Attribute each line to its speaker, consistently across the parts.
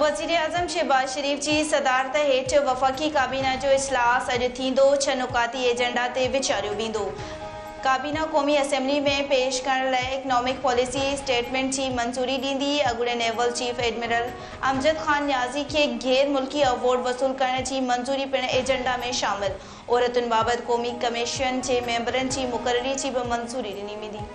Speaker 1: वज़ीर आज़म शहबाज शरीफ़ जी सदारत हेठि वफ़ाक़ी काबीना जो इजलास अॼु छह नुकाती एजेंडा ते वेंदो। काबीना क़ौमी असेंबली में पेश करण लाइ इकनॉमिक पॉलिसी स्टेटमेंट जी मंज़ूरी ॾींदी। अॻूणे naval chief admiral Amjad Khan Niazi खे गैर मुल्की अवॉर्ड वसूल करण जी मंज़ूरी पिणु एजेंडा में शामिल। औरतुनि बाबति क़ौमी कमीशन जे मेंबरनि जी मुक़ररी जी बि मंज़ूरी ॾिनी वेंदी।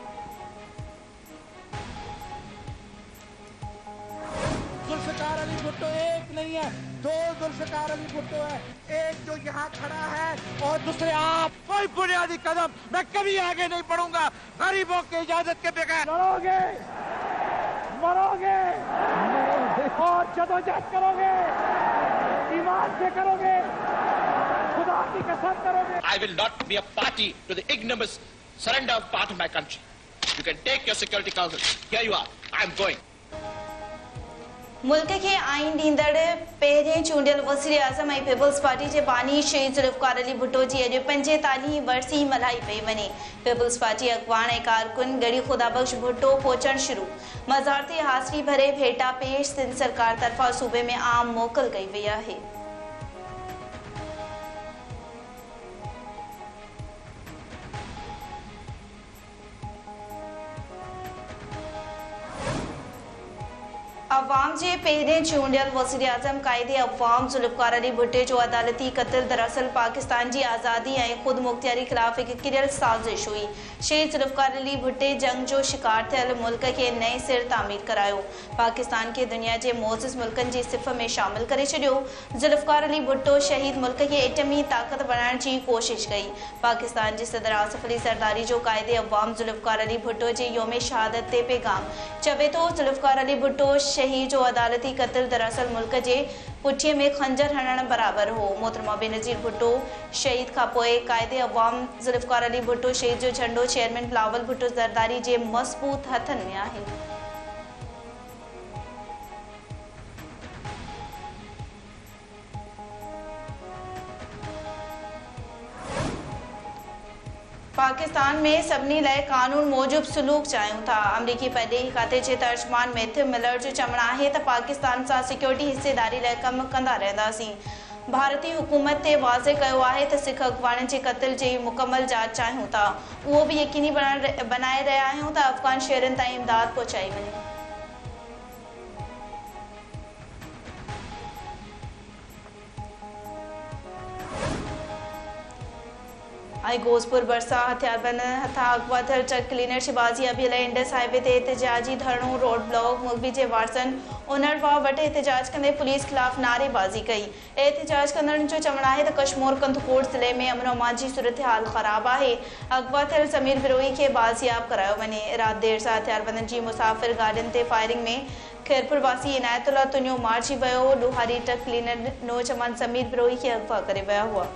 Speaker 2: जुल्फकार अली भुट्टो एक नहीं है दो जुल्फकार अली भुट्टो है एक जो यहाँ खड़ा है और दूसरे आप कोई बुनियादी कदम मैं कभी आगे नहीं बढ़ूँगा गरीबों की इजाज़त के बगैर लड़ोगे मरोगे और जदोजहद करोगे ईमान से करोगे खुदा की कसम करोगे
Speaker 3: I will not be a party to the ignominious surrender of part of my country. You can take your Security Council. Here you are. I am going.
Speaker 1: मुल्क के आईन ॾींदड़ पे चूंडियल वज़ीर आज़म पीपल्स पार्टी के बानी शहीद ज़ुल्फ़कार अली भुट्टो जी अॼु पंजेतालीहीं ही मल्हाई पे वे पीपुल्स पार्टी अॻवान ऐं कारकुन गड़ी ख़ुदाबख़्श भुट्टो पोचण शुरू। मज़ार ते हाज़िरी भरे भेटा पेश, सिंध सरकार तरफा सूबे में आम मोकल कई वई आहे। अवाम जे पहिरें चूंडियल वज़ीर आज़म क़ाइदे अवाम ज़ुल्फ़कार अली भुट्टे जो अदालती क़त्ल दरअसल पाकिस्तान जी आज़ादी ऐं ख़ुदि मुख़्तियारी ख़िलाफ़ हिकु किरियल साज़िश हुई। शहीद ज़ुल्फ़कार अली भुट्टे जंग जो शिकार थियल मुल्क खे नए सिर तामीर करायो। पाकिस्तान खे दुनिया जे मोज़िज़ मुल्कनि जी सिफ़ में शामिल करे ज़ुल्फ़कार अली भुट्टो शहीद मुल्क खे एटमी ताक़त बणाइण जी कोशिश कई। पाकिस्तान जे सदर आसिफ अली ज़रदारी जो क़ाइदे अवाम ज़ुल्फ़कार अली भुट्टो जे योम शहादत पैगाम। चवे तो ज़ुल्फ़कार अली भुट्टो, शहीद जो अदालती क़त्ल दरअसल मुल्क जे पुठीअ में खंजर हणण बराबरि हो। मोहतरमा बेनज़ीर भुट्टो, शहीद खां पोइ क़ाइदे अवाम ज़ुल्फ़कार अली भुट्टो, शहीद जो झंडो, चेयरमैन बिलावल भुट्टो ज़रदारी जे मज़बूत हथनि में आहे। पाकिस्तान में सभिनी लाइ कानून मूजिबि सलूक चाहियूं था। अमरीकी परॾेही खाते जे तर्जमान मैथ्यू मिलर जो चवणु आहे त पाकिस्तान सां सिक्योरिटी हिसेदारी लाइ कमु कंदा रहंदासीं भारतीय हुकूमत ते वाज़े कयो आहे त सिख अफ़गान जे क़त्ल जी मुकमल जाँच चाहियूं था। उहो बि यकीनी बनाए रहिया आहियूं त अफ़गान शहरनि ताईं इमदाद पहुचाई ऐं घोसपुर भरिसां हथियारबंद हथां अगवा थियल ट्रक क्लीनर, शिवाजी अभियल इंडस हाईवे ते एहतजाजी, धरणो, रोड ब्लॉक मुखबी जे वारसन उनड़वा वटि एहतजाज कंदे पुलिस ख़िलाफ़ नारेबाज़ी कई। एहतजाज कंदड़नि जो चवणु त कश्मीर, कंदकोट ज़िले में अमन अमान जी सूरत हाल ख़राबु आहे। अगवा थियल समीर बिरोही खे बाज़ियाब करायो वञे राति देरि सां हथियारबंदनि जी मुसाफ़िर गाॾियुनि ते फायरिंग में खैरपुर वासी इनायतुल्ला तुनियो मारिजी वियो। ॾोहारी ट्रक क्लीनर नौजवान समीर बिरोही खे अगवा करे हुआ।